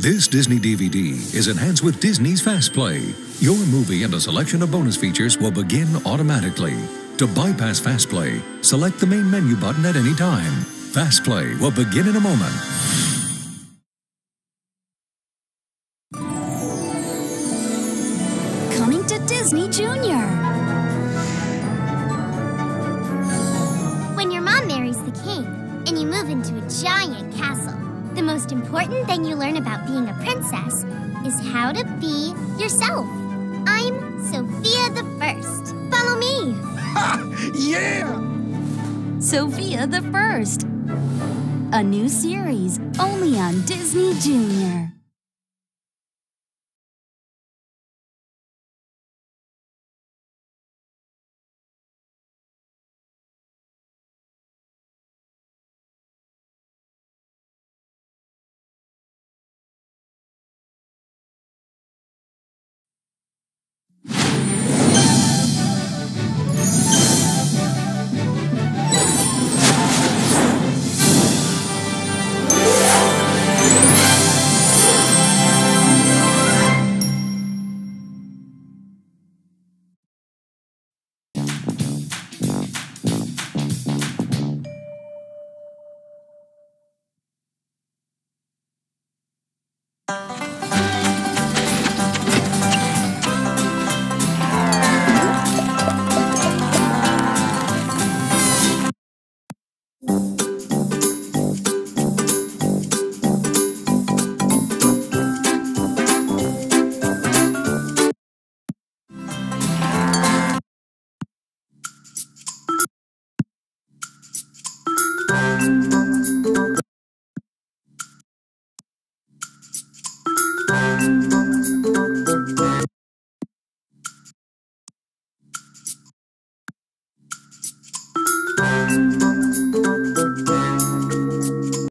This Disney DVD is enhanced with Disney's Fast Play. Your movie and a selection of bonus features will begin automatically. To bypass Fast Play, select the main menu button at any time. Fast Play will begin in a moment. Coming to Disney Junior. When your mom marries the king and you move into a giant castle, the most important thing you learn about being a princess is how to be yourself. I'm Sofia the First. Follow me. Yeah! Sofia the First. A new series only on Disney Junior.